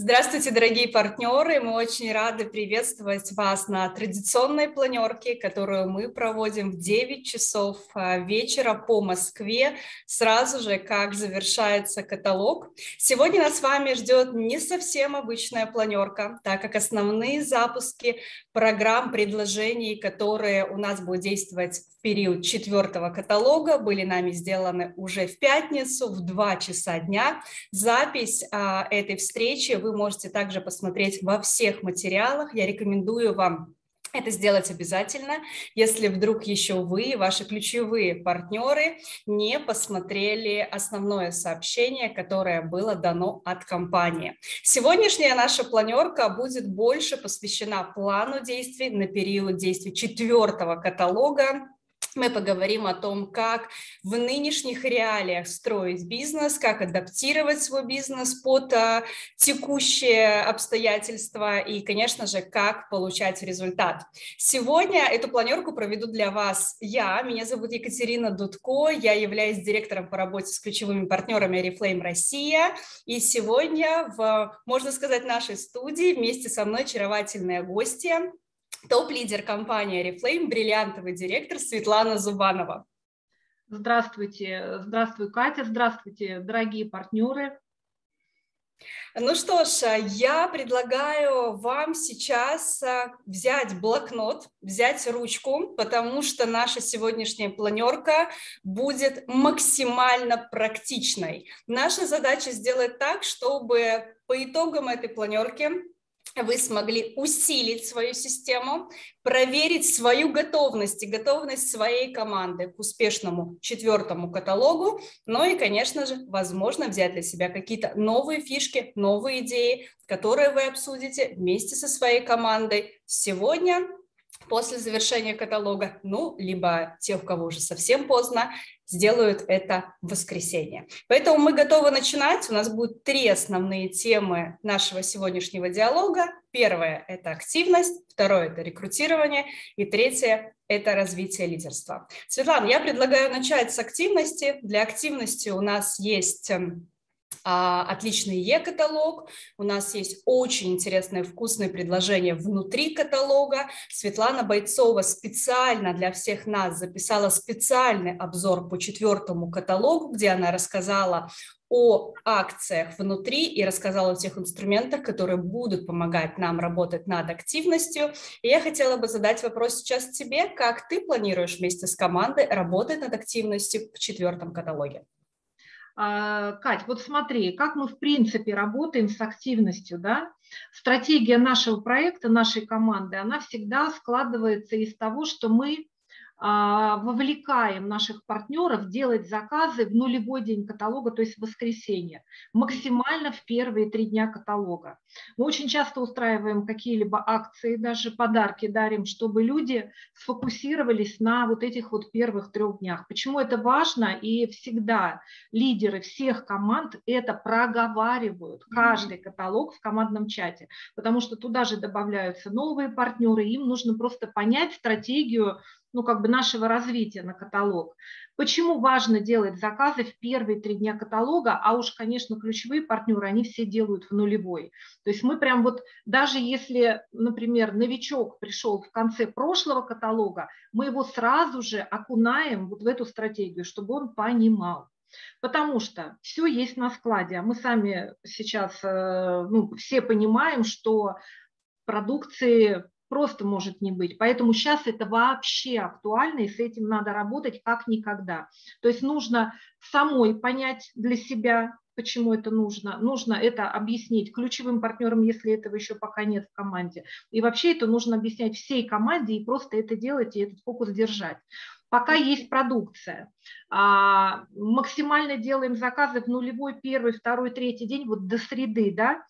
Здравствуйте, дорогие партнеры! Мы очень рады приветствовать вас на традиционной планерке, которую мы проводим в 9 часов а, вечера по Москве, сразу же, как завершается каталог. Сегодня нас с вами ждет не совсем обычная планерка, так как основные запуски программ, предложений, которые у нас будут действовать в период четвертого каталога, были нами сделаны уже в пятницу в 2 часа дня. Запись а, этой встречи вы вы можете также посмотреть во всех материалах. Я рекомендую вам это сделать обязательно, если вдруг еще вы, ваши ключевые партнеры, не посмотрели основное сообщение, которое было дано от компании. Сегодняшняя наша планерка будет больше посвящена плану действий на период действий четвертого каталога мы поговорим о том, как в нынешних реалиях строить бизнес, как адаптировать свой бизнес под а, текущие обстоятельства и, конечно же, как получать результат. Сегодня эту планерку проведу для вас я. Меня зовут Екатерина Дудко. Я являюсь директором по работе с ключевыми партнерами Reflame Россия. И сегодня в, можно сказать, нашей студии вместе со мной очаровательные гости топ-лидер компании Reflame, бриллиантовый директор Светлана Зубанова. Здравствуйте, здравствуй, Катя, здравствуйте, дорогие партнеры. Ну что ж, я предлагаю вам сейчас а, взять блокнот, взять ручку, потому что наша сегодняшняя планерка будет максимально практичной. Наша задача сделать так, чтобы по итогам этой планерки вы смогли усилить свою систему, проверить свою готовность и готовность своей команды к успешному четвертому каталогу, ну и, конечно же, возможно, взять для себя какие-то новые фишки, новые идеи, которые вы обсудите вместе со своей командой сегодня, после завершения каталога, ну, либо те, у кого уже совсем поздно, сделают это в воскресенье. Поэтому мы готовы начинать. У нас будут три основные темы нашего сегодняшнего диалога. Первое – это активность, второе – это рекрутирование, и третье – это развитие лидерства. Светлана, я предлагаю начать с активности. Для активности у нас есть эм, отличный Е-каталог, у нас есть очень интересные вкусные предложения внутри каталога. Светлана Бойцова специально для всех нас записала специальный обзор по четвертому каталогу, где она рассказала о акциях внутри и рассказала о тех инструментах, которые будут помогать нам работать над активностью. И я хотела бы задать вопрос сейчас тебе, как ты планируешь вместе с командой работать над активностью в четвертом каталоге? А, Кать, вот смотри, как мы в принципе работаем с активностью, да? Стратегия нашего проекта, нашей команды, она всегда складывается из того, что мы вовлекаем наших партнеров делать заказы в нулевой день каталога, то есть в воскресенье, максимально в первые три дня каталога. Мы очень часто устраиваем какие-либо акции, даже подарки дарим, чтобы люди сфокусировались на вот этих вот первых трех днях. Почему это важно? И всегда лидеры всех команд это проговаривают, каждый каталог в командном чате, потому что туда же добавляются новые партнеры, им нужно просто понять стратегию ну, как бы нашего развития на каталог. Почему важно делать заказы в первые три дня каталога, а уж, конечно, ключевые партнеры, они все делают в нулевой. То есть мы прям вот, даже если, например, новичок пришел в конце прошлого каталога, мы его сразу же окунаем вот в эту стратегию, чтобы он понимал. Потому что все есть на складе, а мы сами сейчас э, ну, все понимаем, что продукции просто может не быть. Поэтому сейчас это вообще актуально, и с этим надо работать как никогда. То есть нужно самой понять для себя, почему это нужно. Нужно это объяснить ключевым партнерам, если этого еще пока нет в команде. И вообще это нужно объяснять всей команде и просто это делать и этот фокус держать. Пока есть продукция, а, максимально делаем заказы в нулевой, первый, второй, третий день, вот до среды, да,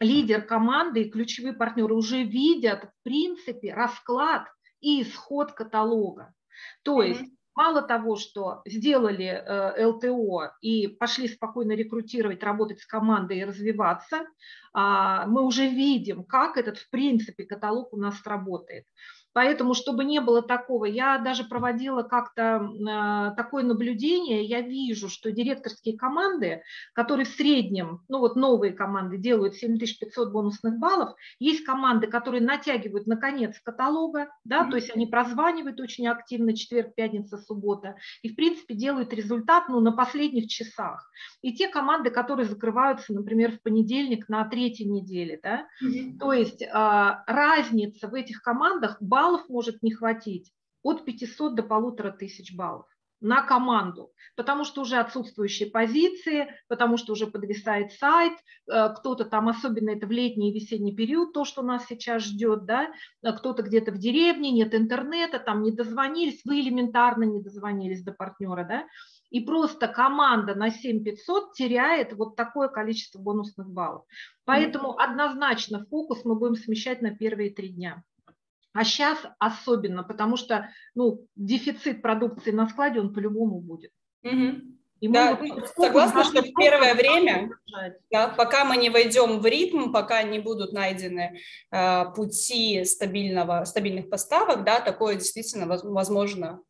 лидер команды и ключевые партнеры уже видят, в принципе, расклад и исход каталога. То есть мало того, что сделали э, ЛТО и пошли спокойно рекрутировать, работать с командой и развиваться, а, мы уже видим, как этот, в принципе, каталог у нас работает. Поэтому, чтобы не было такого, я даже проводила как-то э, такое наблюдение, я вижу, что директорские команды, которые в среднем, ну вот новые команды делают 7500 бонусных баллов, есть команды, которые натягивают на конец каталога, да, mm-hmm. то есть они прозванивают очень активно четверг, пятница, суббота, и в принципе делают результат ну, на последних часах. И те команды, которые закрываются, например, в понедельник на третьей неделе, да, mm-hmm. то есть э, разница в этих командах баллов может не хватить от 500 до полутора тысяч баллов на команду, потому что уже отсутствующие позиции, потому что уже подвисает сайт, э, кто-то там, особенно это в летний и весенний период, то, что нас сейчас ждет, да, э, кто-то где-то в деревне, нет интернета, там не дозвонились, вы элементарно не дозвонились до партнера, да, и просто команда на 7500 теряет вот такое количество бонусных баллов. Поэтому однозначно фокус мы будем смещать на первые три дня. А сейчас особенно, потому что ну, дефицит продукции на складе, он по-любому будет. Угу. И да, вот согласна, что в первое время, да, пока мы не войдем в ритм, пока не будут найдены э, пути стабильного, стабильных поставок, да, такое действительно возможно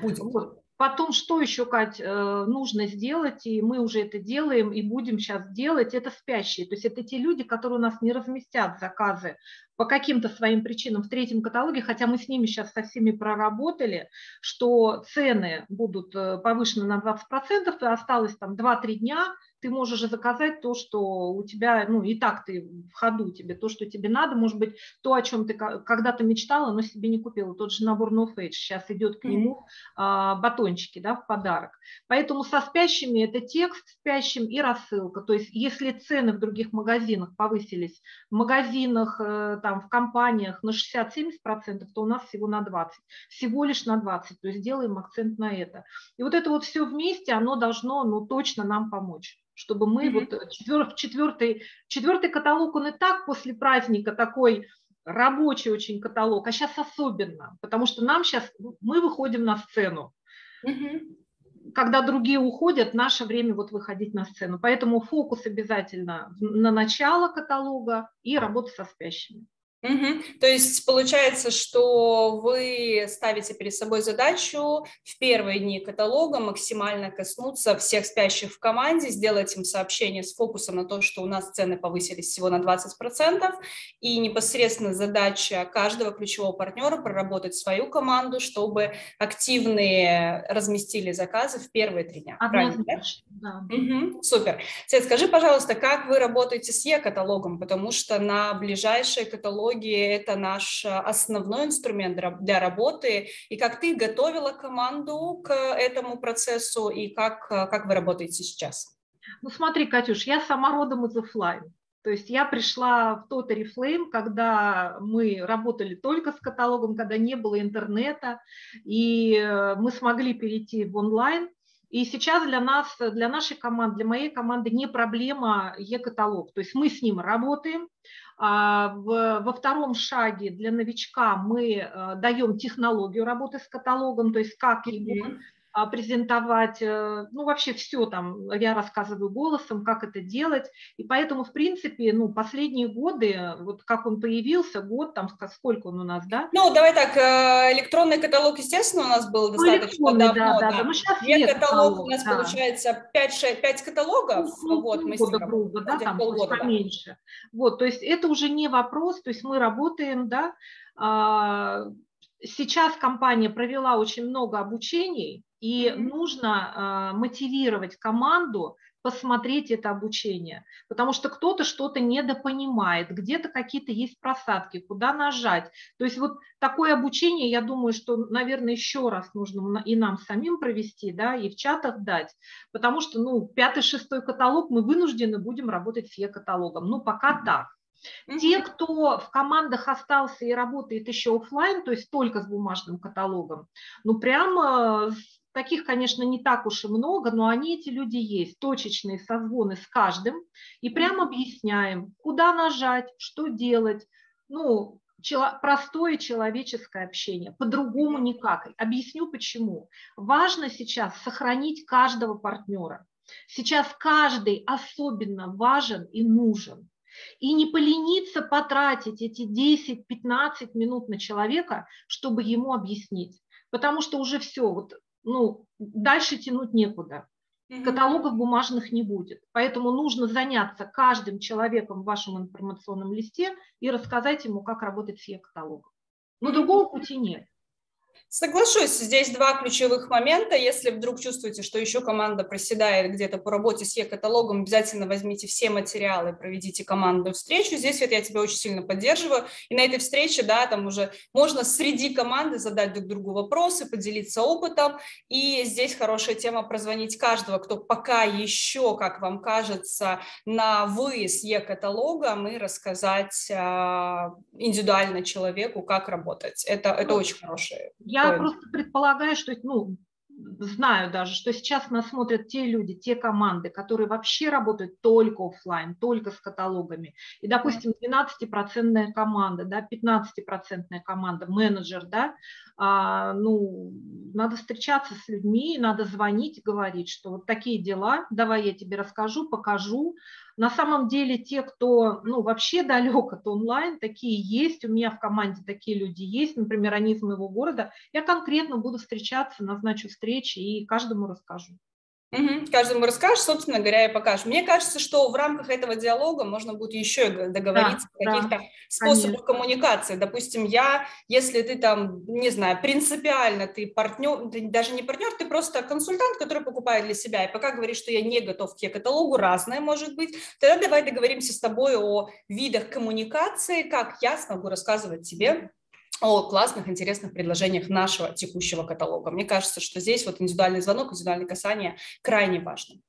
будет. Вот. Потом, что еще, Кать, э, нужно сделать, и мы уже это делаем, и будем сейчас делать, это спящие. То есть это те люди, которые у нас не разместят заказы по каким-то своим причинам в третьем каталоге, хотя мы с ними сейчас со всеми проработали, что цены будут э, повышены на 20%, и осталось там 2-3 дня, ты можешь заказать то, что у тебя, ну, и так ты в ходу тебе, то, что тебе надо, может быть, то, о чем ты когда-то мечтала, но себе не купила. Тот же набор No Fage сейчас идет к нему а, батончики, да, в подарок. Поэтому со спящими это текст спящим и рассылка. То есть если цены в других магазинах повысились, в магазинах, э, там, в компаниях на 60-70%, то у нас всего на 20. Всего лишь на 20. То есть делаем акцент на это. И вот это вот все вместе, оно должно, ну, точно нам помочь чтобы мы mm-hmm. вот четвер, четвертый, четвертый каталог, он и так после праздника такой рабочий очень каталог, а сейчас особенно, потому что нам сейчас, мы выходим на сцену. Mm-hmm. Когда другие уходят, наше время вот выходить на сцену. Поэтому фокус обязательно на начало каталога и работа со спящими. Угу. То есть получается, что вы ставите перед собой задачу в первые дни каталога максимально коснуться всех спящих в команде, сделать им сообщение с фокусом на то, что у нас цены повысились всего на 20%, и непосредственно задача каждого ключевого партнера проработать свою команду, чтобы активные разместили заказы в первые три дня. Правильно, да? Угу. Супер. Свет, скажи, пожалуйста, как вы работаете с Е-каталогом, потому что на ближайшие каталоги технологии – это наш э, основной инструмент для работы. И как ты готовила команду к этому процессу, и как, э, как вы работаете сейчас? Ну смотри, Катюш, я сама родом из офлайн. То есть я пришла в тот Oriflame, когда мы работали только с каталогом, когда не было интернета, и э, мы смогли перейти в онлайн. И сейчас для нас, для нашей команды, для моей команды не проблема e-каталог. То есть мы с ним работаем, а, во втором шаге для новичка мы э, даем технологию работы с каталогом, то есть как его презентовать, э, ну вообще все там, я рассказываю голосом, как это делать, и поэтому, в принципе, ну последние годы, вот как он появился, год там, сколько он у нас, да? Ну, давай так, э, электронный каталог, естественно, у нас был ну, достаточно давно, да, да, да. Ну, сейчас нет каталог, каталог, у нас да. получается 5, 5 каталогов, ну, вот, мы года, грубо, да, там, полгода, поменьше. Да. Вот, то есть это уже не вопрос, то есть мы работаем, да, а, сейчас компания провела очень много обучений, и нужно э, мотивировать команду посмотреть это обучение, потому что кто-то что-то недопонимает, где-то какие-то есть просадки, куда нажать. То есть вот такое обучение, я думаю, что, наверное, еще раз нужно и нам самим провести, да, и в чатах дать, потому что, ну, пятый-шестой каталог мы вынуждены будем работать с e-каталогом, ну, пока так. Те, кто в командах остался и работает еще офлайн, то есть только с бумажным каталогом, ну прямо Таких, конечно, не так уж и много, но они, эти люди есть, точечные созвоны с каждым, и прямо объясняем, куда нажать, что делать. Ну, простое человеческое общение, по-другому никак. Объясню почему. Важно сейчас сохранить каждого партнера. Сейчас каждый особенно важен и нужен. И не полениться потратить эти 10-15 минут на человека, чтобы ему объяснить. Потому что уже все, вот, ну, дальше тянуть некуда. Каталогов бумажных не будет. Поэтому нужно заняться каждым человеком в вашем информационном листе и рассказать ему, как работать с e-каталогом. Но другого пути нет. Соглашусь, здесь два ключевых момента. Если вдруг чувствуете, что еще команда проседает где-то по работе с e-каталогом, обязательно возьмите все материалы, проведите командную встречу. Здесь вот я тебя очень сильно поддерживаю. И на этой встрече, да, там уже можно среди команды задать друг другу вопросы, поделиться опытом. И здесь хорошая тема прозвонить каждого, кто пока еще, как вам кажется, на вы с e-каталогом и рассказать а, индивидуально человеку, как работать. Это, это ну, очень хорошее я Ой. просто предполагаю, что, ну, знаю даже, что сейчас нас смотрят те люди, те команды, которые вообще работают только офлайн, только с каталогами. И, допустим, 12% команда, да, 15% команда, менеджер, да, ну, надо встречаться с людьми, надо звонить, говорить, что вот такие дела, давай я тебе расскажу, покажу, на самом деле те, кто ну, вообще далек от онлайн, такие есть, у меня в команде такие люди есть, например, они из моего города, я конкретно буду встречаться, назначу встречи и каждому расскажу. Угу. Каждому расскажешь, собственно говоря, и покажешь. Мне кажется, что в рамках этого диалога можно будет еще договориться да, о каких-то да, способах конечно. коммуникации. Допустим, я, если ты там, не знаю, принципиально ты партнер, ты даже не партнер, ты просто консультант, который покупает для себя, и пока говоришь, что я не готов к каталогу, разное может быть, тогда давай договоримся с тобой о видах коммуникации, как я смогу рассказывать тебе о классных, интересных предложениях нашего текущего каталога. Мне кажется, что здесь вот индивидуальный звонок, индивидуальное касание крайне важно.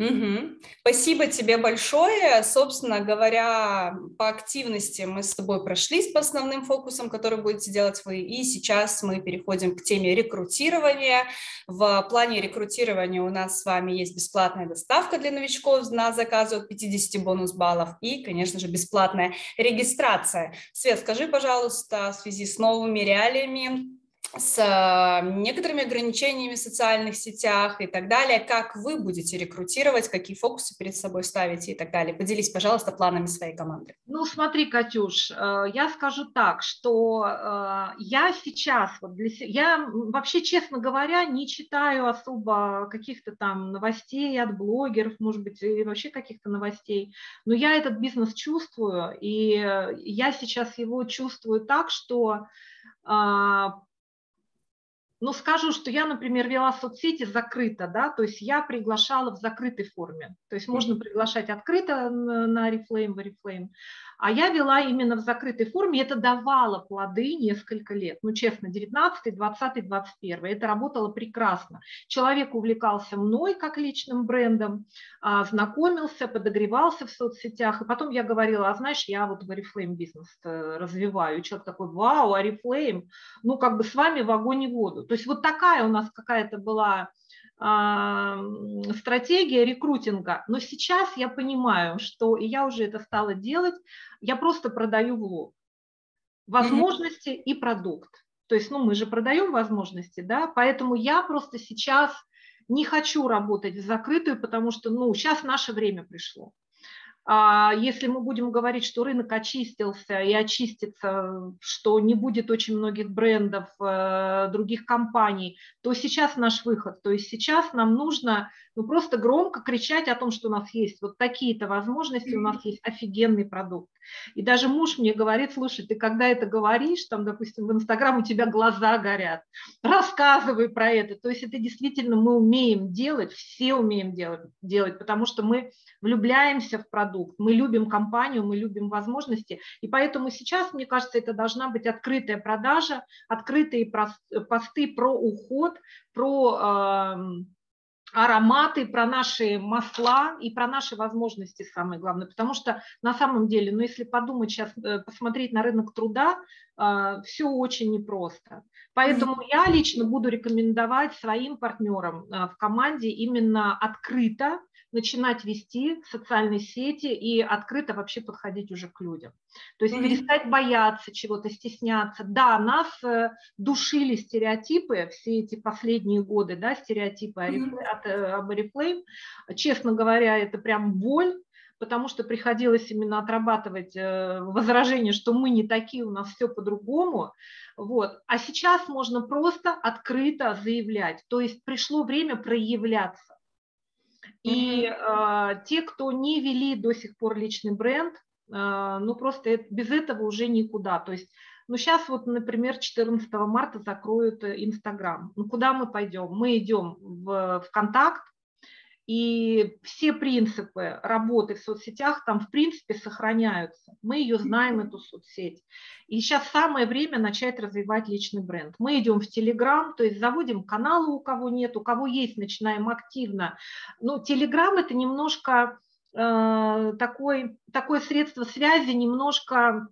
Угу. Спасибо тебе большое. Собственно говоря, по активности мы с тобой прошлись по основным фокусам, которые будете делать вы. И сейчас мы переходим к теме рекрутирования. В плане рекрутирования у нас с вами есть бесплатная доставка для новичков на заказ от 50 бонус баллов и, конечно же, бесплатная регистрация. Свет, скажи, пожалуйста, в связи с новыми реалиями, с а, некоторыми ограничениями в социальных сетях и так далее, как вы будете рекрутировать, какие фокусы перед собой ставите и так далее. Поделись, пожалуйста, планами своей команды. Ну, смотри, Катюш, э, я скажу так, что э, я сейчас, вот для, я вообще, честно говоря, не читаю особо каких-то там новостей от блогеров, может быть, или вообще каких-то новостей, но я этот бизнес чувствую, и я сейчас его чувствую так, что ну, скажу, что я, например, вела соцсети закрыто, да, то есть я приглашала в закрытой форме. То есть можно приглашать открыто на Reflame, в Oriflame, а я вела именно в закрытой форме, это давало плоды несколько лет. Ну, честно, 19, 20, 21. Это работало прекрасно. Человек увлекался мной как личным брендом, а, знакомился, подогревался в соцсетях, и потом я говорила, а знаешь, я вот в Oriflame бизнес э, развиваю. И человек такой, вау, Oriflame, ну, как бы с вами в огонь и воду. То есть вот такая у нас какая-то была стратегия рекрутинга. Но сейчас я понимаю, что, и я уже это стала делать, я просто продаю в лоб возможности mm-hmm. и продукт. То есть, ну, мы же продаем возможности, да, поэтому я просто сейчас не хочу работать в закрытую, потому что, ну, сейчас наше время пришло. А если мы будем говорить, что рынок очистился и очистится, что не будет очень многих брендов, э, других компаний, то сейчас наш выход. То есть сейчас нам нужно ну, просто громко кричать о том, что у нас есть вот такие-то возможности, у нас есть офигенный продукт. И даже муж мне говорит, слушай, ты когда это говоришь, там, допустим, в Инстаграм у тебя глаза горят, рассказывай про это. То есть это действительно мы умеем делать, все умеем делать, делать потому что мы влюбляемся в продукт, мы любим компанию, мы любим возможности, и поэтому сейчас, мне кажется, это должна быть открытая продажа, открытые посты про уход, про ароматы, про наши масла и про наши возможности, самое главное. Потому что на самом деле, ну если подумать сейчас, э, посмотреть на рынок труда, а, все очень непросто. Поэтому я лично буду рекомендовать своим партнерам а, в команде именно открыто начинать вести социальные сети и открыто вообще подходить уже к людям. То есть mm-hmm. перестать бояться чего-то, стесняться. Да, нас э, душили стереотипы все эти последние годы, да, стереотипы mm-hmm. от, об Oriflame. Честно говоря, это прям боль, потому что приходилось именно отрабатывать э, возражение, что мы не такие, у нас все по-другому. Вот. А сейчас можно просто открыто заявлять. То есть пришло время проявляться. И э, те, кто не вели до сих пор личный бренд, э, ну просто без этого уже никуда. То есть, ну сейчас вот, например, 14 марта закроют э, Инстаграм. Ну куда мы пойдем? Мы идем в ВКонтакт, и все принципы работы в соцсетях там, в принципе, сохраняются. Мы ее знаем, эту соцсеть. И сейчас самое время начать развивать личный бренд. Мы идем в Телеграм, то есть заводим каналы, у кого нет, у кого есть, начинаем активно. Ну, Телеграм – это немножко э, такой, такое средство связи, немножко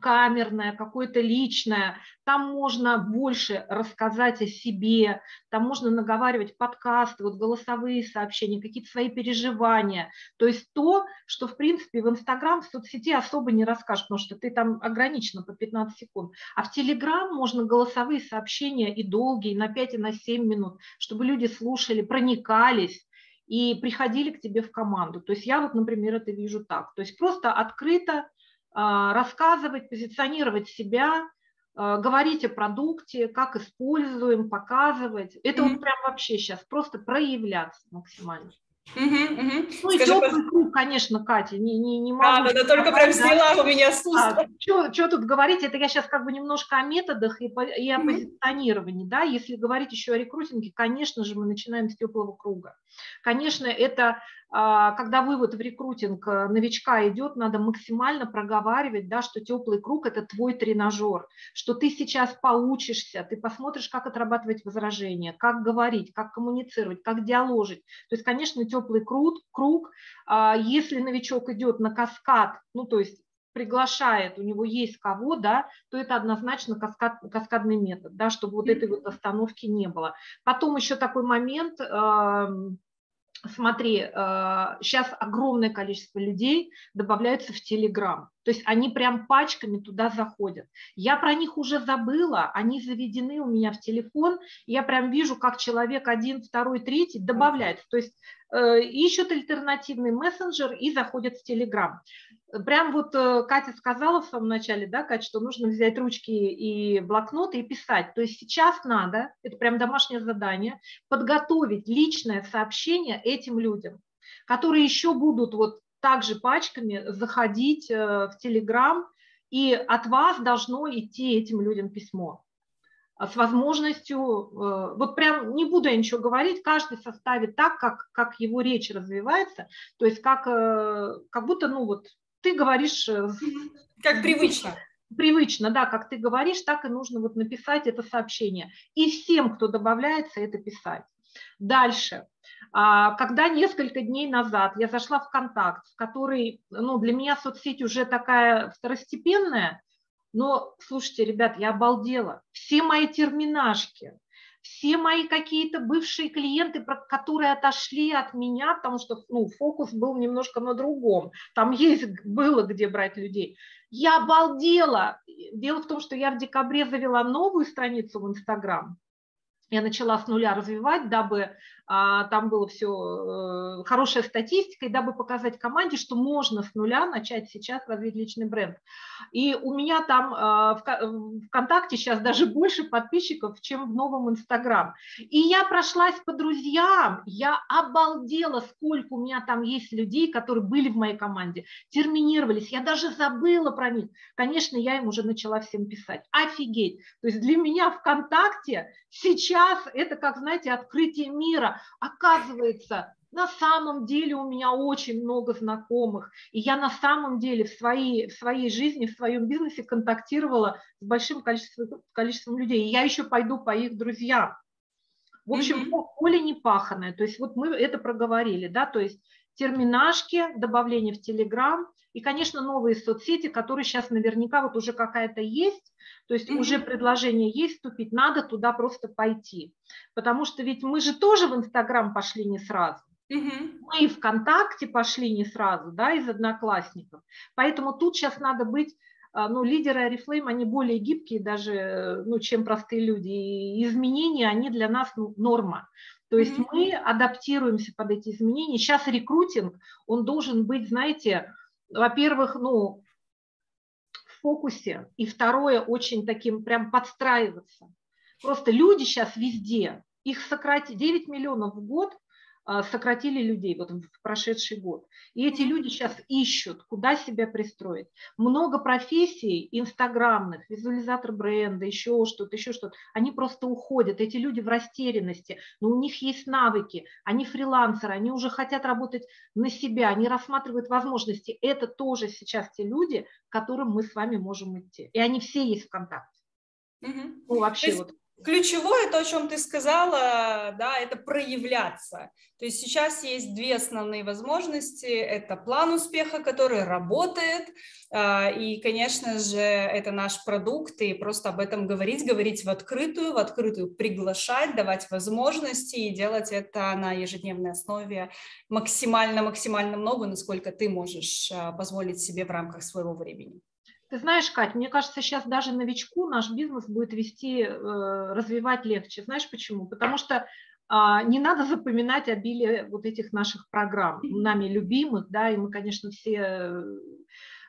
камерное, какое-то личное, там можно больше рассказать о себе, там можно наговаривать подкасты, вот голосовые сообщения, какие-то свои переживания. То есть то, что, в принципе, в Инстаграм, в соцсети особо не расскажешь, потому что ты там ограничена по 15 секунд. А в Телеграм можно голосовые сообщения и долгие, на 5 и на 7 минут, чтобы люди слушали, проникались и приходили к тебе в команду. То есть я вот, например, это вижу так. То есть просто открыто рассказывать, позиционировать себя, а, говорить о продукте, как используем, показывать. Это mm-hmm. вот прям вообще сейчас просто проявляться максимально. Угу, угу. Ну и Скажи, теплый круг, конечно, Катя, не, не, не могу. А, да, да, только прям да. у меня с а, что, тут говорить, это я сейчас как бы немножко о методах и, и о угу. позиционировании, да, если говорить еще о рекрутинге, конечно же, мы начинаем с теплого круга. Конечно, это а, когда вывод в рекрутинг э, новичка идет, надо максимально проговаривать, да, что теплый круг – это твой тренажер, что ты сейчас поучишься, ты посмотришь, как отрабатывать возражения, как говорить, как коммуницировать, как диалогить. То есть, конечно, теплый круг, круг а, если новичок идет на каскад, ну, то есть приглашает, у него есть кого, да, то это однозначно каскад, каскадный метод, да, чтобы вот этой вот остановки не было. Потом еще такой момент, смотри, сейчас э, огромное количество людей добавляются в Телеграм. То есть они прям пачками туда заходят. Я про них уже забыла, они заведены у меня в телефон. Я прям вижу, как человек один, второй, третий добавляется. То есть э, ищут альтернативный мессенджер и заходят в Телеграм. Прям вот э, Катя сказала в самом начале, да, Катя, что нужно взять ручки и блокноты и писать. То есть сейчас надо, это прям домашнее задание, подготовить личное сообщение этим людям, которые еще будут вот также пачками заходить э, в Телеграм, и от вас должно идти этим людям письмо а с возможностью, э, вот прям не буду я ничего говорить, каждый составит так, как, как его речь развивается, то есть как, как будто, ну вот, ты говоришь... Э, как привычно. Привычно, да, как ты говоришь, так и нужно вот написать это сообщение. И всем, кто добавляется, это писать. Дальше. А, когда несколько дней назад я зашла в контакт, в который, ну, для меня соцсеть уже такая второстепенная, но, слушайте, ребят, я обалдела. Все мои терминашки, все мои какие-то бывшие клиенты, которые отошли от меня, потому что ну, фокус был немножко на другом. Там есть было где брать людей. Я обалдела. Дело в том, что я в декабре завела новую страницу в Инстаграм. Я начала с нуля развивать, дабы а, там было все э, хорошая статистика, и дабы показать команде, что можно с нуля начать сейчас развить личный бренд. И у меня там а, в ВКонтакте сейчас даже больше подписчиков, чем в новом Инстаграм. И я прошлась по друзьям, я обалдела, сколько у меня там есть людей, которые были в моей команде, терминировались, я даже забыла про них. Конечно, я им уже начала всем писать. Офигеть! То есть для меня ВКонтакте сейчас это, как, знаете, открытие мира Оказывается, на самом деле у меня очень много знакомых, и я на самом деле в своей, в своей жизни, в своем бизнесе контактировала с большим количеством, количеством людей, и я еще пойду по их друзьям. В общем, mm-hmm. поле не паханое, то есть вот мы это проговорили, да, то есть терминашки, добавление в Телеграм и, конечно, новые соцсети, которые сейчас наверняка вот уже какая-то есть, то есть mm-hmm. уже предложение есть вступить, надо туда просто пойти. Потому что ведь мы же тоже в Инстаграм пошли не сразу. Mm-hmm. Мы и ВКонтакте пошли не сразу, да, из одноклассников. Поэтому тут сейчас надо быть а, ну, лидеры Арифлейм, они более гибкие даже, ну, чем простые люди. И изменения, они для нас ну, норма. То есть mm-hmm. мы адаптируемся под эти изменения. Сейчас рекрутинг, он должен быть, знаете, во-первых, ну, в фокусе, и второе, очень таким прям подстраиваться. Просто люди сейчас везде, их сократить 9 миллионов в год сократили людей вот в прошедший год. И эти люди сейчас ищут, куда себя пристроить. Много профессий инстаграмных, визуализатор бренда, еще что-то, еще что-то. Они просто уходят. Эти люди в растерянности, но у них есть навыки, они фрилансеры, они уже хотят работать на себя, они рассматривают возможности. Это тоже сейчас те люди, к которым мы с вами можем идти. И они все есть в контакте. Угу. Ну, вообще есть... вот Ключевое, то, о чем ты сказала, да, это проявляться. То есть сейчас есть две основные возможности. Это план успеха, который работает, а, и, конечно же, это наш продукт, и просто об этом говорить, говорить в открытую, в открытую приглашать, давать возможности и делать это на ежедневной основе максимально-максимально много, насколько ты можешь а, позволить себе в рамках своего времени. Ты знаешь, Кать, мне кажется, сейчас даже новичку наш бизнес будет вести, э, развивать легче. Знаешь почему? Потому что а, не надо запоминать обилие вот этих наших программ, нами любимых, да, и мы, конечно, все Э,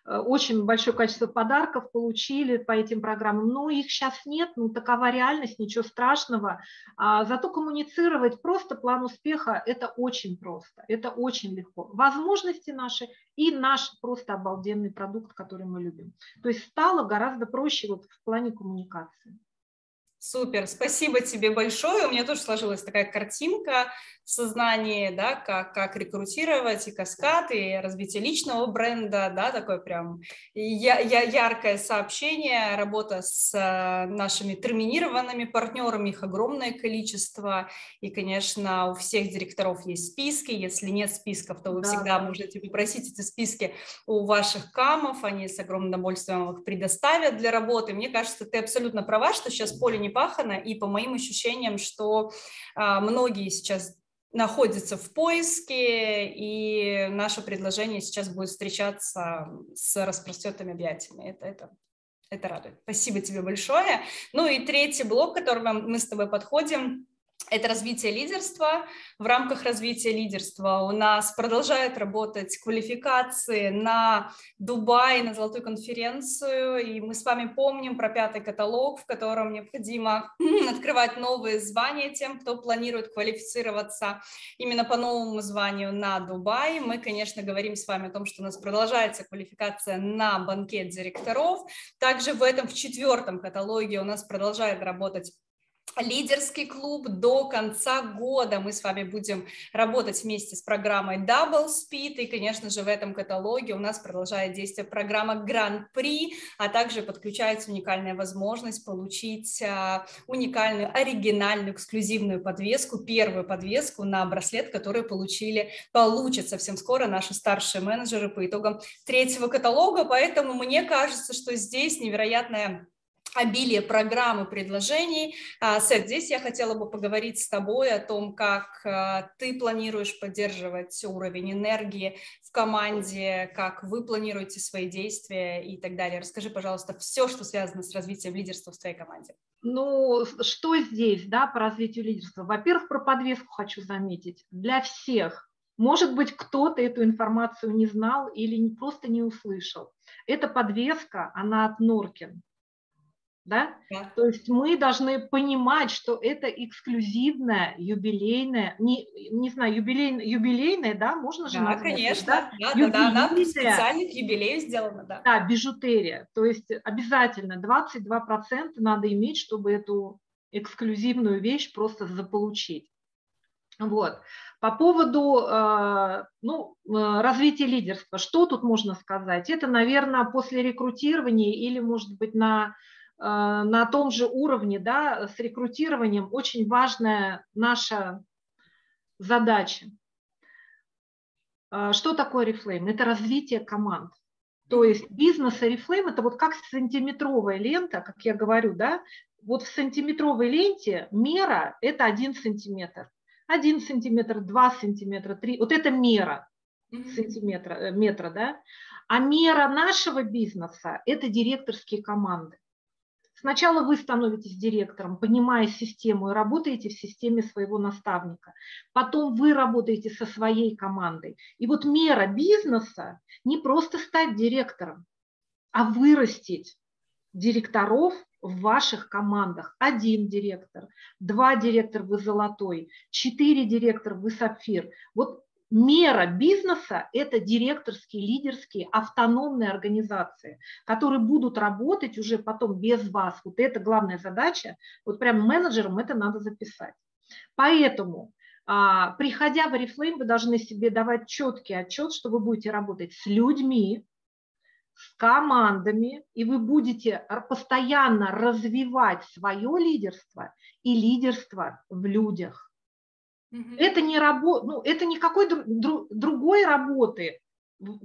очень большое количество подарков получили по этим программам, но их сейчас нет, ну такова реальность, ничего страшного. А зато коммуницировать просто план успеха – это очень просто, это очень легко. Возможности наши и наш просто обалденный продукт, который мы любим. То есть стало гораздо проще вот в плане коммуникации. Супер, спасибо тебе большое. У меня тоже сложилась такая картинка в сознании, да, как, как рекрутировать и каскад, и развитие личного бренда, да, такое прям я, я, яркое сообщение, работа с э, нашими терминированными партнерами, их огромное количество, и, конечно, у всех директоров есть списки, если нет списков, то вы да, всегда да. можете попросить эти списки у ваших камов, они с огромным удовольствием их предоставят для работы. Мне кажется, ты абсолютно права, что сейчас поле не пахано, и по моим ощущениям, что а, многие сейчас находятся в поиске, и наше предложение сейчас будет встречаться с распростертыми объятиями. Это, это, это радует. Спасибо тебе большое. Ну и третий блок, к которому мы с тобой подходим, это развитие лидерства. В рамках развития лидерства у нас продолжают работать квалификации на Дубай, на Золотую конференцию, и мы с вами помним про пятый каталог, в котором необходимо открывать новые звания тем, кто планирует квалифицироваться именно по новому званию на Дубай. Мы, конечно, говорим с вами о том, что у нас продолжается квалификация на банкет директоров. Также в этом, в четвертом каталоге у нас продолжает работать лидерский клуб до конца года. Мы с вами будем работать вместе с программой Double Speed. И, конечно же, в этом каталоге у нас продолжает действие программа Гран-при, а также подключается уникальная возможность получить а, уникальную, оригинальную, эксклюзивную подвеску, первую подвеску на браслет, который получили, получат совсем скоро наши старшие менеджеры по итогам третьего каталога. Поэтому мне кажется, что здесь невероятная обилие программ и предложений. А, Сет, здесь я хотела бы поговорить с тобой о том, как а, ты планируешь поддерживать уровень энергии в команде, как вы планируете свои действия и так далее. Расскажи, пожалуйста, все, что связано с развитием лидерства в твоей команде. Ну, что здесь, да, по развитию лидерства? Во-первых, про подвеску хочу заметить. Для всех может быть, кто-то эту информацию не знал или просто не услышал. Эта подвеска, она от Норкин. Да? да? То есть мы должны понимать, что это эксклюзивная, юбилейная, не, не знаю, юбилейная, юбилейная, да, можно же да, назвать? Конечно, да, да, да, да, она специально к юбилею сделана, да. Да, бижутерия, то есть обязательно 22% надо иметь, чтобы эту эксклюзивную вещь просто заполучить. Вот. По поводу э, ну, э, развития лидерства, что тут можно сказать? Это, наверное, после рекрутирования или, может быть, на на том же уровне да, с рекрутированием очень важная наша задача. Э, что такое Reflame? Это развитие команд. То есть бизнес и Reflame – это вот как сантиметровая лента, как я говорю, да, вот в сантиметровой ленте мера – это один сантиметр. Один сантиметр, два сантиметра, три. Вот это мера сантиметра, э, метра, да. А мера нашего бизнеса – это директорские команды. Сначала вы становитесь директором, понимая систему и работаете в системе своего наставника. Потом вы работаете со своей командой. И вот мера бизнеса не просто стать директором, а вырастить директоров в ваших командах. Один директор, два директора вы золотой, четыре директора вы сапфир. Вот мера бизнеса – это директорские, лидерские, автономные организации, которые будут работать уже потом без вас. Вот это главная задача. Вот прям менеджерам это надо записать. Поэтому а, приходя в Oriflame, вы должны себе давать четкий отчет, что вы будете работать с людьми, с командами, и вы будете постоянно развивать свое лидерство и лидерство в людях. Это не работа, ну, это никакой дру, дру, другой работы,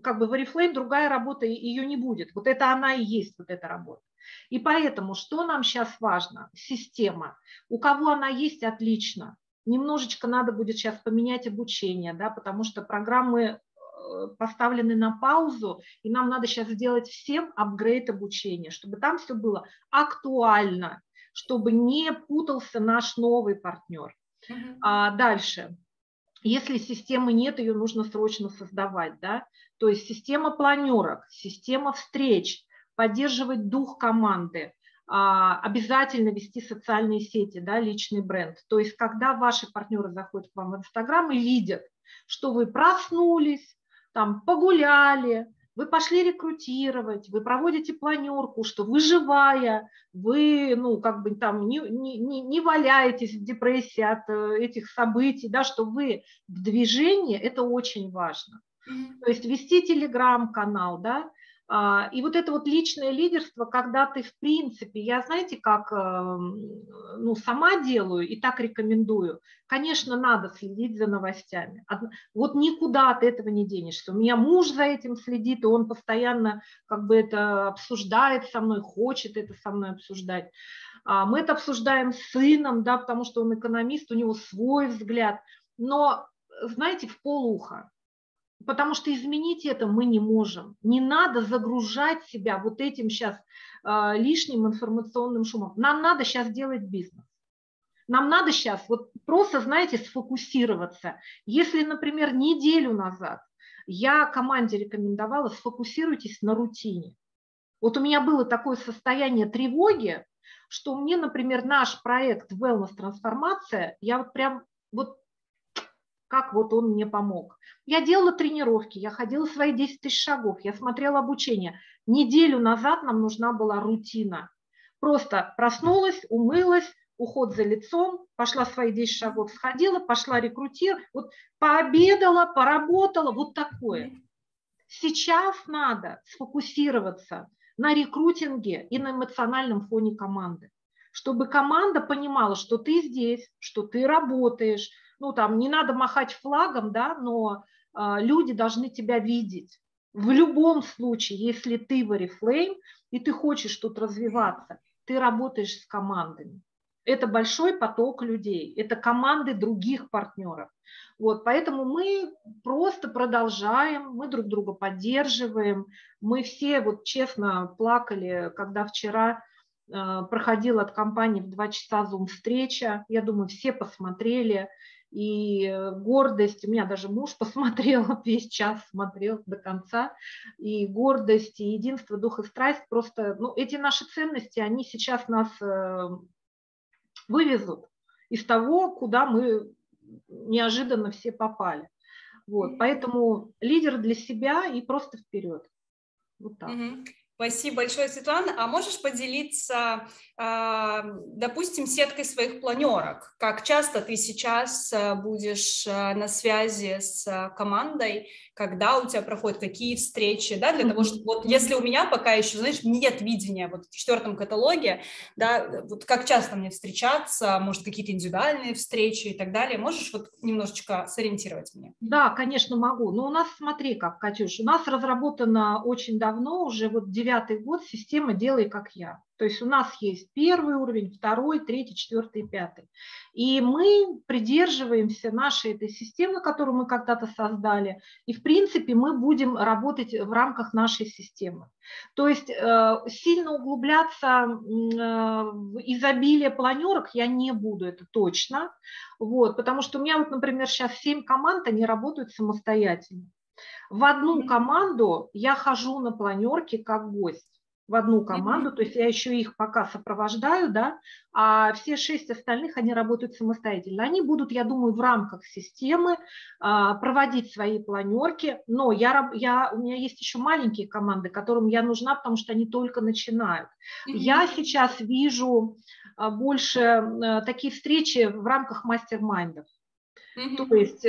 как бы в Oriflame другая работа, ее не будет. Вот это она и есть, вот эта работа. И поэтому, что нам сейчас важно? Система. У кого она есть, отлично. Немножечко надо будет сейчас поменять обучение, да, потому что программы Э, поставлены на паузу, и нам надо сейчас сделать всем апгрейд обучения, чтобы там все было актуально, чтобы не путался наш новый партнер. А дальше. Если системы нет, ее нужно срочно создавать. Да? То есть система планерок, система встреч, поддерживать дух команды, а, обязательно вести социальные сети, да, личный бренд. То есть когда ваши партнеры заходят к вам в Инстаграм и видят, что вы проснулись, там погуляли, вы пошли рекрутировать, вы проводите планерку, что вы живая, вы, ну, как бы там не, не, не валяетесь в депрессии от э, этих событий, да, что вы в движении, это очень важно. Mm-hmm. То есть вести телеграм-канал, да, и вот это вот личное лидерство, когда ты в принципе, я знаете, как эм, ну, сама делаю и так рекомендую, конечно, надо следить за новостями. Вот никуда от этого не денешься. У меня муж за этим следит, и он постоянно как бы это обсуждает со мной, хочет это со мной обсуждать. А, мы это обсуждаем с сыном, да, потому что он экономист, у него свой взгляд. Но, знаете, в полуха потому что изменить это мы не можем. Не надо загружать себя вот этим сейчас а, лишним информационным шумом. Нам надо сейчас делать бизнес. Нам надо сейчас вот просто, знаете, сфокусироваться. Если, например, неделю назад я команде рекомендовала, сфокусируйтесь на рутине. Вот у меня было такое состояние тревоги, что мне, например, наш проект Wellness Трансформация, я вот прям вот как вот он мне помог. Я делала тренировки, я ходила свои 10 тысяч шагов, я смотрела обучение. Неделю назад нам нужна была рутина. Просто проснулась, умылась, уход за лицом, пошла свои 10 шагов, сходила, пошла рекрутировать, вот пообедала, поработала, вот такое. Сейчас надо сфокусироваться на рекрутинге и на эмоциональном фоне команды, чтобы команда понимала, что ты здесь, что ты работаешь, ну там не надо махать флагом, да, но а, люди должны тебя видеть. В любом случае, если ты в Oriflame и ты хочешь тут развиваться, ты работаешь с командами. Это большой поток людей, это команды других партнеров. Вот, поэтому мы просто продолжаем, мы друг друга поддерживаем. Мы все, вот честно, плакали, когда вчера э, проходила от компании в два часа зум-встреча. Я думаю, все посмотрели и э, гордость, у меня даже муж посмотрел, весь час смотрел до конца, и гордость, и единство, дух и страсть, просто, ну, эти наши ценности, они сейчас нас э, вывезут из того, куда мы неожиданно все попали. Вот, поэтому лидер для себя и просто вперед. Вот так. Спасибо большое, Светлана. А можешь поделиться, а, допустим, сеткой своих планерок? Как часто ты сейчас а, будешь а, на связи с командой, когда у тебя проходят какие встречи, да, для того, чтобы вот если у меня пока еще, знаешь, нет видения вот в четвертом каталоге, да, вот как часто мне встречаться, может, какие-то индивидуальные встречи и так далее, можешь вот немножечко сориентировать меня? Да, конечно, могу. Но у нас, смотри как, Катюш, у нас разработано очень давно, уже вот 9 девятый год система «Делай как я». То есть у нас есть первый уровень, второй, третий, четвертый, пятый. И мы придерживаемся нашей этой системы, которую мы когда-то создали, и в принципе мы будем работать в рамках нашей системы. То есть э, сильно углубляться э, в изобилие планерок я не буду, это точно. Вот, потому что у меня вот, например, сейчас 7 команд, они работают самостоятельно. В одну команду я хожу на планерке как гость в одну команду, то есть я еще их пока сопровождаю, да, а все шесть остальных, они работают самостоятельно. Они будут, я думаю, в рамках системы а, проводить свои планерки, но я, я, у меня есть еще маленькие команды, которым я нужна, потому что они только начинают. Я сейчас вижу а, больше а, такие встречи в рамках мастер-майндов. То есть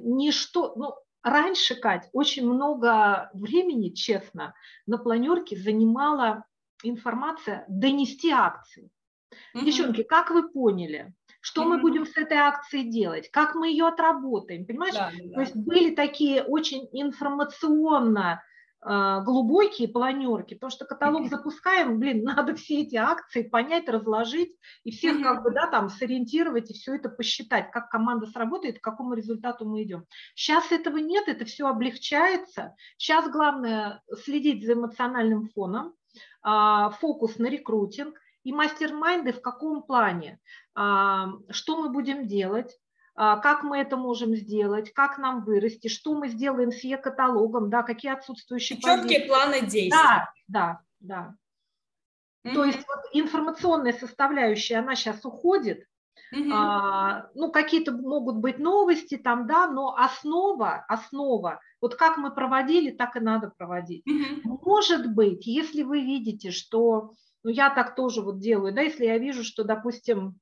ничто, ну, Раньше, Кать, очень много времени, честно, на планерке занимала информация донести акции. Угу. Девчонки, как вы поняли, что угу. мы будем с этой акцией делать, как мы ее отработаем, понимаешь? Да, да. То есть были такие очень информационно глубокие планерки, потому что каталог запускаем, блин, надо все эти акции понять, разложить и всех как бы, да, там сориентировать и все это посчитать, как команда сработает, к какому результату мы идем. Сейчас этого нет, это все облегчается. Сейчас главное следить за эмоциональным фоном, а, фокус на рекрутинг и мастер-майнды в каком плане, а, что мы будем делать, а, как мы это можем сделать, как нам вырасти, что мы сделаем с Е-каталогом, да, какие отсутствующие Четкие позиции. планы действий. Да, да, да. Mm-hmm. То есть вот информационная составляющая, она сейчас уходит, mm-hmm. а, ну, какие-то могут быть новости там, да, но основа, основа, вот как мы проводили, так и надо проводить. Mm-hmm. Может быть, если вы видите, что, ну, я так тоже вот делаю, да, если я вижу, что, допустим,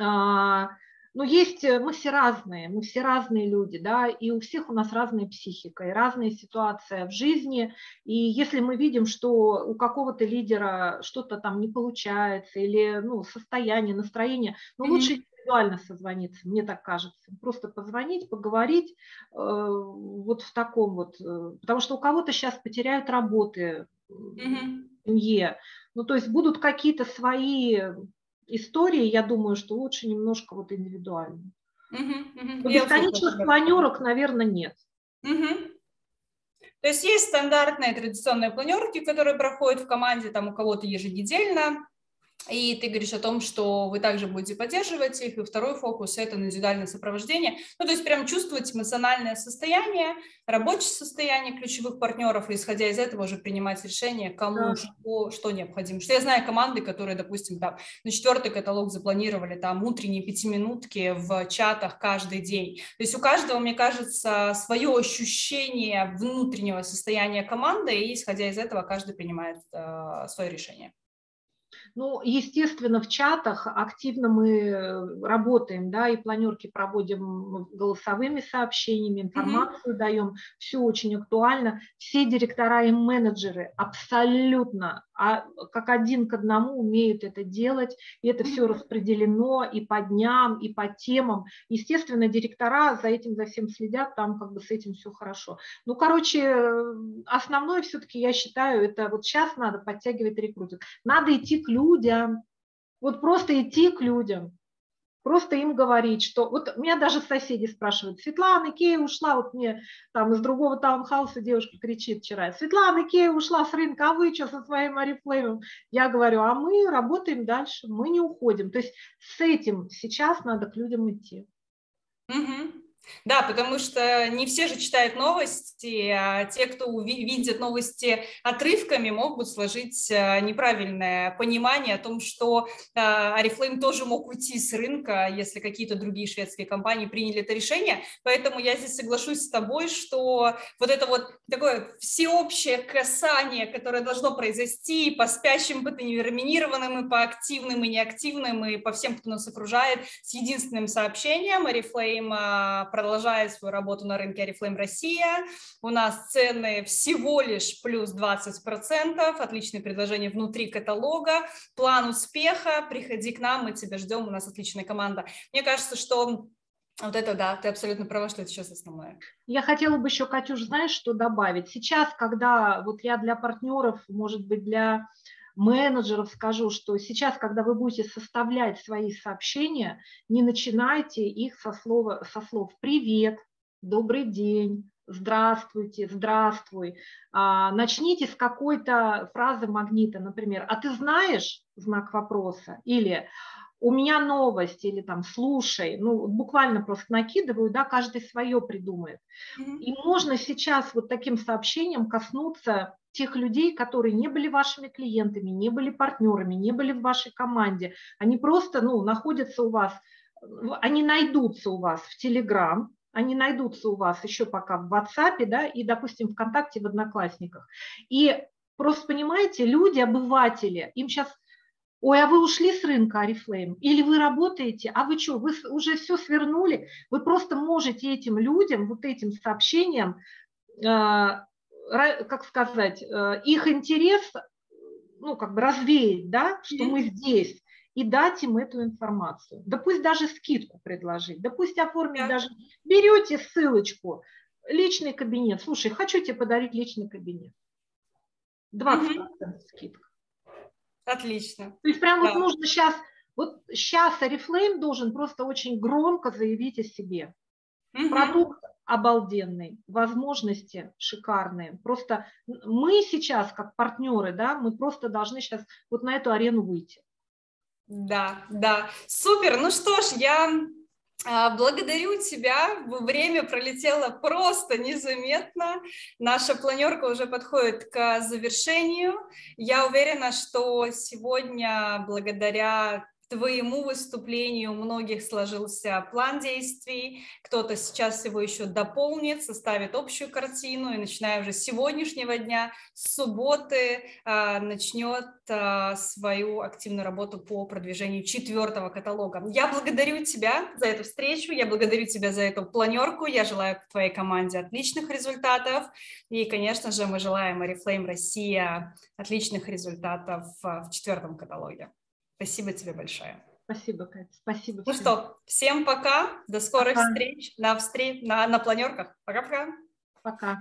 а, но есть, э, мы все разные, мы все разные люди, да, и у всех у нас разная психика и разная ситуация в жизни, и если мы видим, что у какого-то лидера что-то там не получается, или, ну, состояние, настроение, ну, mm-hmm. лучше индивидуально созвониться, мне так кажется, просто позвонить, поговорить э, вот в таком вот, э, потому что у кого-то сейчас потеряют работы mm-hmm. семье, ну, то есть будут какие-то свои истории, я думаю, что лучше немножко вот индивидуально. Угу, угу. Бесконечных планерок, наверное, нет. Угу. То есть есть стандартные традиционные планерки, которые проходят в команде, там у кого-то еженедельно, и ты говоришь о том, что вы также будете поддерживать их, и второй фокус – это индивидуальное сопровождение. Ну, то есть прям чувствовать эмоциональное состояние, рабочее состояние ключевых партнеров, и исходя из этого уже принимать решение, кому да. что, что необходимо. Что я знаю команды, которые, допустим, там, на четвертый каталог запланировали там утренние пятиминутки в чатах каждый день. То есть у каждого, мне кажется, свое ощущение внутреннего состояния команды, и исходя из этого каждый принимает э, свое решение. Ну, естественно, в чатах активно мы э, работаем, да, и планерки проводим голосовыми сообщениями, информацию mm-hmm. даем, все очень актуально. Все директора и менеджеры абсолютно а как один к одному умеют это делать, и это все распределено и по дням, и по темам. Естественно, директора за этим, за всем следят, там как бы с этим все хорошо. Ну, короче, основное все-таки, я считаю, это вот сейчас надо подтягивать рекрутинг. Надо идти к людям, вот просто идти к людям просто им говорить, что вот меня даже соседи спрашивают, Светлана Кея ушла, вот мне там из другого таунхауса девушка кричит вчера, Светлана Кея ушла с рынка, а вы что со своим Арифлеймом? Я говорю, а мы работаем дальше, мы не уходим. То есть с этим сейчас надо к людям идти. Угу. Да, потому что не все же читают новости, а те, кто видят новости отрывками, могут сложить э, неправильное понимание о том, что Арифлейм тоже мог уйти с рынка, если какие-то другие шведские компании приняли это решение. Поэтому я здесь соглашусь с тобой, что вот это вот такое всеобщее касание, которое должно произойти по спящим, по терминированным, и по активным, и неактивным, и по всем, кто нас окружает, с единственным сообщением Арифлейм продолжает свою работу на рынке Oriflame Россия. У нас цены всего лишь плюс 20%, отличные предложения внутри каталога, план успеха, приходи к нам, мы тебя ждем, у нас отличная команда. Мне кажется, что Вот это да, ты абсолютно права, что это сейчас основное. Я хотела бы еще, Катюш, знаешь, что добавить? Сейчас, когда вот я для партнеров, может быть, для менеджеров скажу, что сейчас, когда вы будете составлять свои сообщения, не начинайте их со, слова, со слов «привет», «добрый день», «здравствуйте», «здравствуй». А, начните с какой-то фразы магнита, например, «а ты знаешь?» знак вопроса или у меня новость или там слушай, ну буквально просто накидываю, да, каждый свое придумает. Mm-hmm. И можно сейчас вот таким сообщением коснуться тех людей, которые не были вашими клиентами, не были партнерами, не были в вашей команде. Они просто ну, находятся у вас, они найдутся у вас в Телеграм, они найдутся у вас еще пока в WhatsApp, да, и, допустим, ВКонтакте, в Одноклассниках. И просто понимаете, люди, обыватели, им сейчас Ой, а вы ушли с рынка Арифлейм? Или вы работаете? А вы что, вы уже все свернули? Вы просто можете этим людям, вот этим сообщениям э, как сказать, э, их интерес, ну, как бы развеять, да, что мы здесь, и дать им эту информацию. Да пусть даже скидку предложить, да пусть оформить даже, берете ссылочку, личный кабинет, слушай, хочу тебе подарить личный кабинет. 20% угу. скидка. Отлично. То есть прям да. вот нужно сейчас, вот сейчас Арифлейм должен просто очень громко заявить о себе. Угу. Продукт обалденный, возможности шикарные. Просто мы сейчас, как партнеры, да, мы просто должны сейчас вот на эту арену выйти. Да, да, супер. Ну что ж, я Благодарю тебя. Время пролетело просто незаметно. Наша планерка уже подходит к завершению. Я уверена, что сегодня, благодаря твоему выступлению у многих сложился план действий, кто-то сейчас его еще дополнит, составит общую картину и начиная уже с сегодняшнего дня, с субботы, а, начнет а, свою активную работу по продвижению четвертого каталога. Я благодарю тебя за эту встречу, я благодарю тебя за эту планерку, я желаю твоей команде отличных результатов и, конечно же, мы желаем Oriflame Россия отличных результатов в четвертом каталоге. Спасибо тебе большое. Спасибо, Катя. Спасибо. Ну что, всем пока. До скорых пока. встреч на, встреч на, на планерках. Пока-пока. Пока.